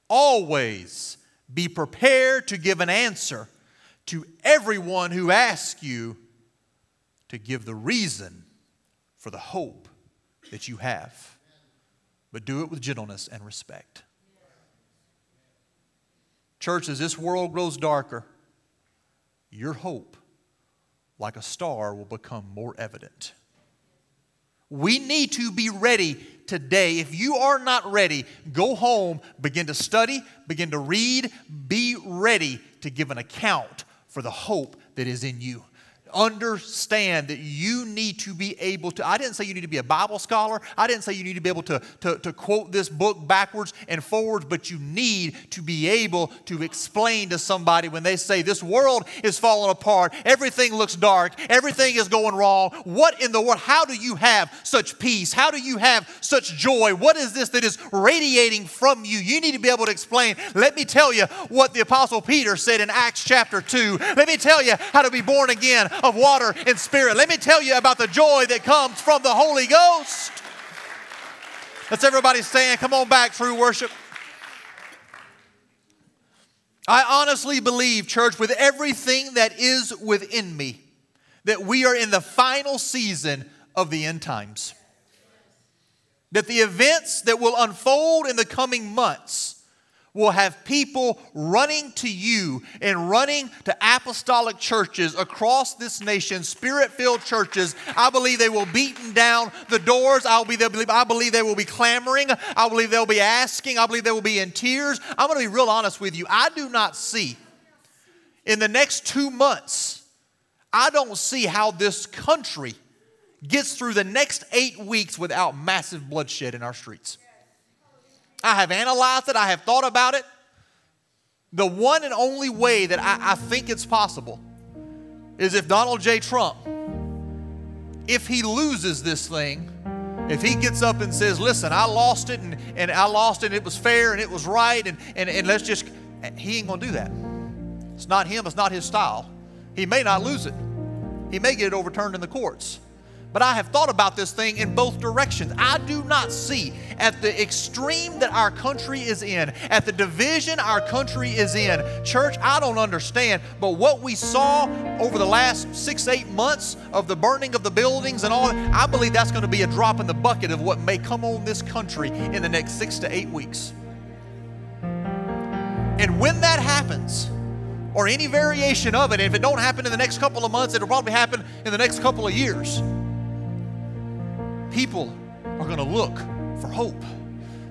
S3: Always be prepared to give an answer to everyone who asks you to give the reason for the hope that you have, but do it with gentleness and respect. Church, as this world grows darker, your hope, like a star, will become more evident. We need to be ready today. If you are not ready, go home, begin to study, begin to read, be ready to give an account for the hope that is in you understand that you need to be able to. I didn't say you need to be a Bible scholar. I didn't say you need to be able to, to, to, quote this book backwards and forwards, but you need to be able to explain to somebody when they say, This world is falling apart, everything looks dark, everything is going wrong. What in the world? How do you have such peace? How do you have such joy? What is this that is radiating from you? You need to be able to explain. Let me tell you what the Apostle Peter said in Acts chapter 2. Let me tell you how to be born again of water and spirit. Let me tell you about the joy that comes from the Holy Ghost. Let's everybody stand. Come on back, true worship. I honestly believe, church, with everything that is within me, that we are in the final season of the end times. That the events that will unfold in the coming months will have people running to you and running to apostolic churches across this nation, spirit filled churches. I believe they will beaten down the doors. I'll believe, I believe they will be clamoring. I believe they'll be asking. I believe they will be in tears. I'm going to be real honest with you. I do not see in the next two months, I don't see how this country gets through the next eight weeks without massive bloodshed in our streets. I have analyzed it, I have thought about it. The one and only way that I, I think it's possible is if Donald J. Trump, if he loses this thing, if he gets up and says, listen, I lost it and, and I lost it and it was fair and it was right and, and, and let's just, he ain't gonna do that. It's not him, it's not his style. He may not lose it. He may get it overturned in the courts. But I have thought about this thing in both directions. I do not see at the extreme that our country is in, at the division our country is in. Church, I don't understand, but what we saw over the last six, eight months of the burning of the buildings and all, I believe that's going to be a drop in the bucket of what may come on this country in the next six to eight weeks. And when that happens, or any variation of it. If it don't happen in the next couple of months, it'll probably happen in the next couple of years. People are going to look for hope.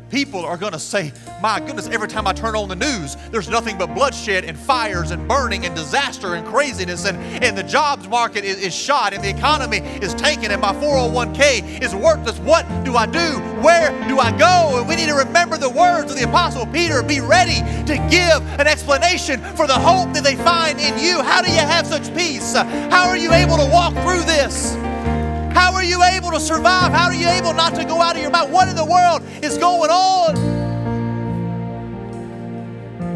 S3: People are going to say, My goodness, every time I turn on the news, there's nothing but bloodshed and fires and burning and disaster and craziness, and, and the jobs market is, is shot and the economy is taken, and my 401k is worthless. What do I do? Where do I go? And we need to remember the words of the Apostle Peter be ready to give an explanation for the hope that they find in you. How do you have such peace? How are you able to walk through this? How are you able to survive? How are you able not to go out of your mind? What in the world is going on?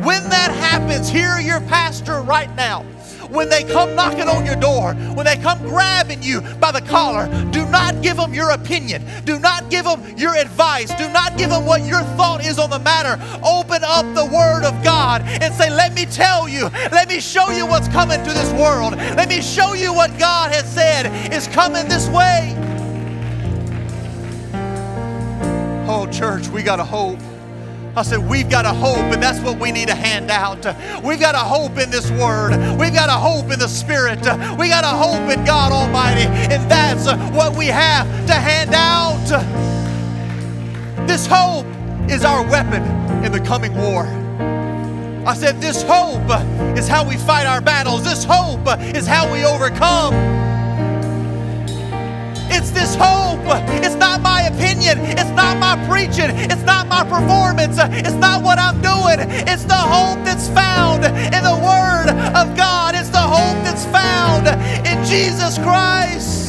S3: When that happens, hear your pastor right now. When they come knocking on your door, when they come grabbing you by the collar, do not give them your opinion. Do not give them your advice. Do not give them what your thought is on the matter. Open up the Word of God and say, Let me tell you, let me show you what's coming to this world. Let me show you what God has said is coming this way. Oh, church, we got a hope. I said, We've got a hope, and that's what we need to hand out. We've got a hope in this word. We've got a hope in the Spirit. We got a hope in God Almighty, and that's what we have to hand out. This hope is our weapon in the coming war. I said, This hope is how we fight our battles. This hope is how we overcome. It's this hope. It's not my opinion. It's not my preaching. It's not my performance. It's not what I'm doing. It's the hope that's found in the Word of God. It's the hope that's found in Jesus Christ.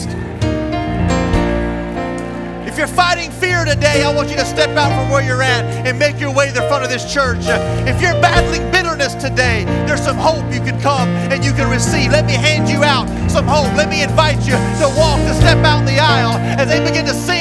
S3: If you're fighting fear today, I want you to step out from where you're at and make your way to the front of this church. If you're battling bitterness today, there's some hope you can come and you can receive. Let me hand you out some hope. Let me invite you to walk, to step out in the aisle as they begin to sing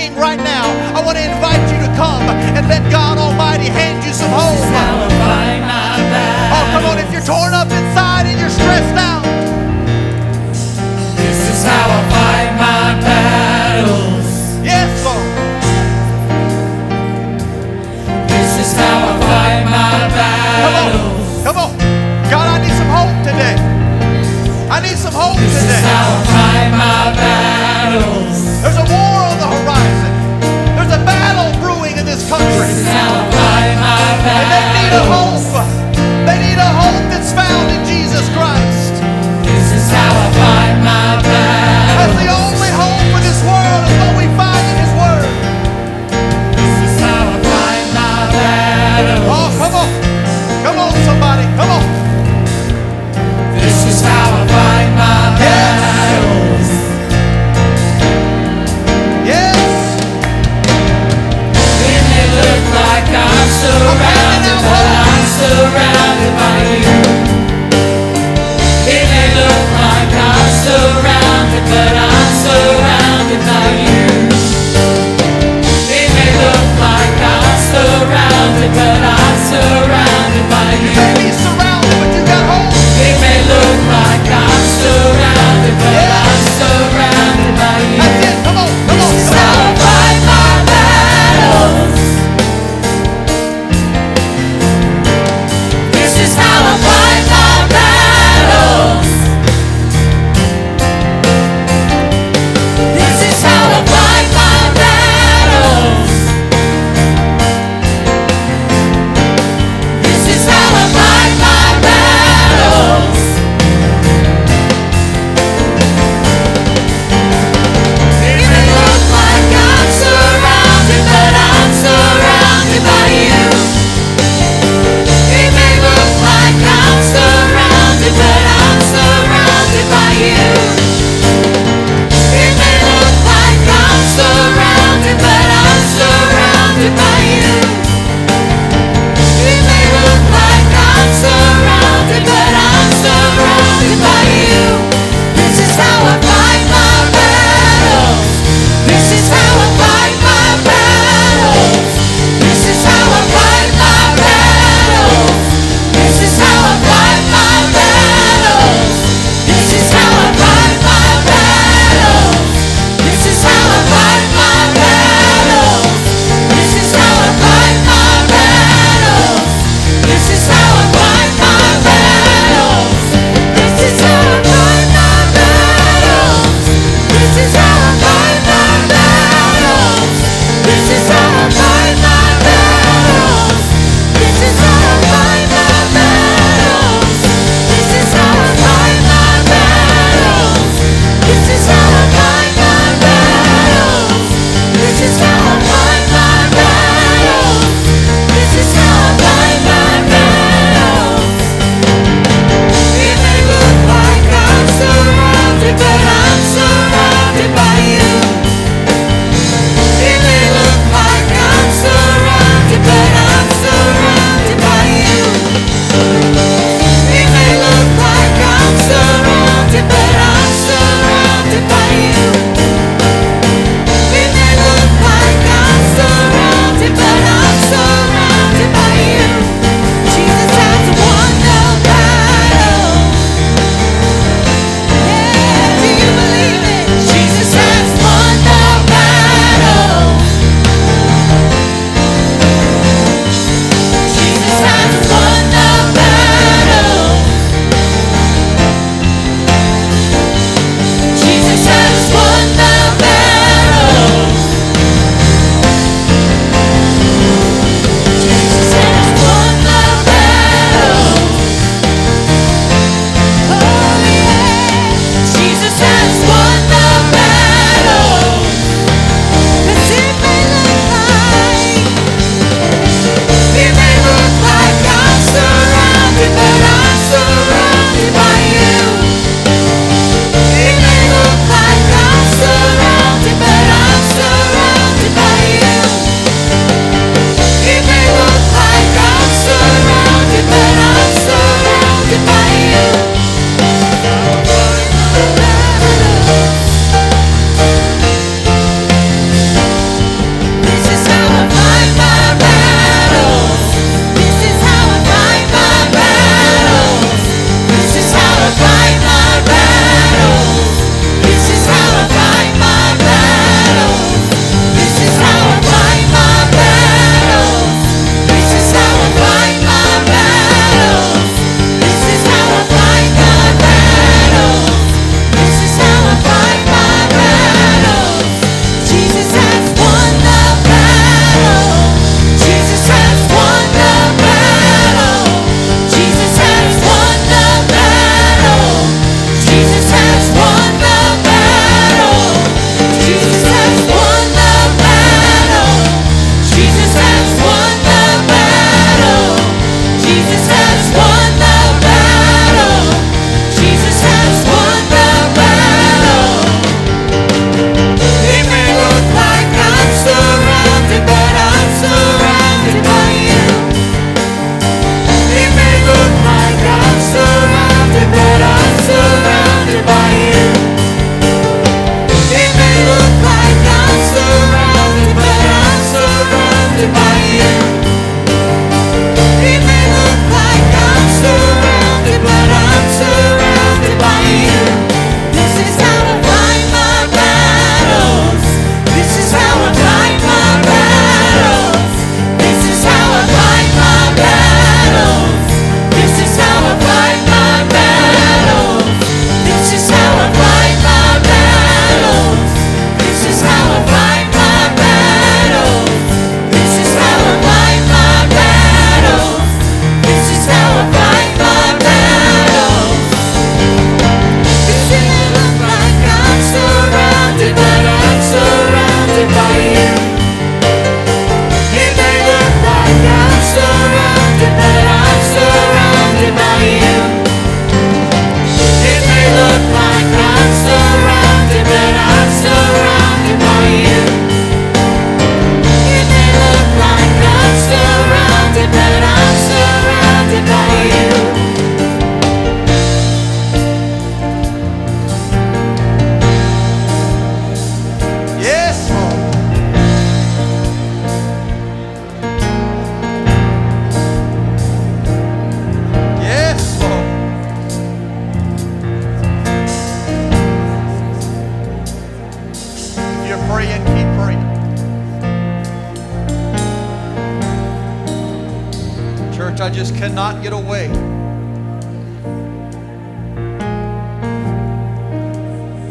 S3: just cannot get away.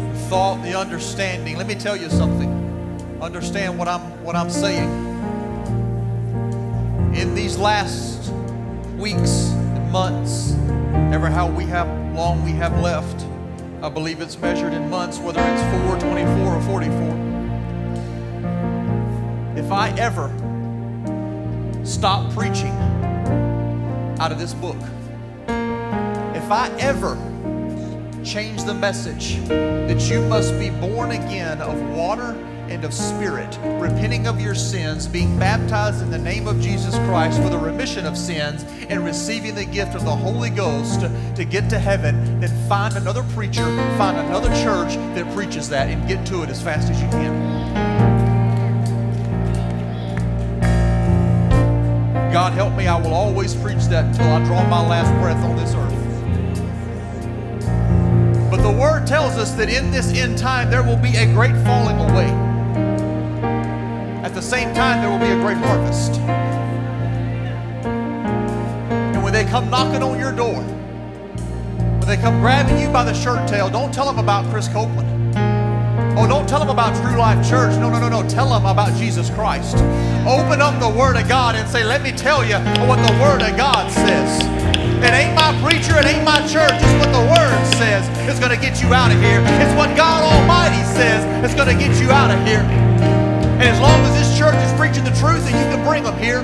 S3: The thought, the understanding. Let me tell you something. Understand what I'm what I'm saying. In these last weeks and months, ever how we have long we have left, I believe it's measured in months, whether it's 4, 24, or 44. If I ever stop preaching out of this book, if I ever change the message that you must be born again of water and of spirit, repenting of your sins, being baptized in the name of Jesus Christ for the remission of sins, and receiving the gift of the Holy Ghost to, to get to heaven, then find another preacher, find another church that preaches that, and get to it as fast as you can. God help me, I will always preach that until I draw my last breath on this earth. But the word tells us that in this end time there will be a great falling away. At the same time, there will be a great harvest. And when they come knocking on your door, when they come grabbing you by the shirt tail, don't tell them about Chris Copeland. Oh, don't tell them about True Life Church. No, no, no, no. Tell them about Jesus Christ. Open up the Word of God and say, let me tell you what the Word of God says. It ain't my preacher, it ain't my church. It's what the Word says is going to get you out of here. It's what God Almighty says is going to get you out of here. And as long as this church is preaching the truth, then you can bring them here.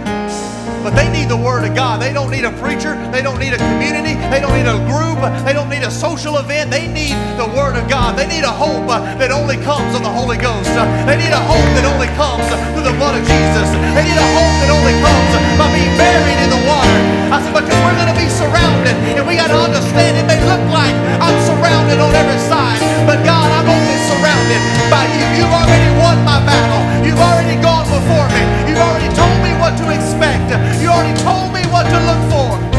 S3: But they need the Word of God. They don't need a preacher. They don't need a community. They don't need a group. They don't need a social event. They need the Word of God. They need a hope uh, that only comes on the Holy Ghost. Uh, they need a hope that only comes through the blood of Jesus. They need a hope that only comes by being buried in the water. I said, because we're going to be surrounded, and we got to understand it may look like I'm surrounded on every side, but God, I'm only surrounded by you. You've already won my battle. You've already gone before me. You've already told me what to expect. You already told me what to look for.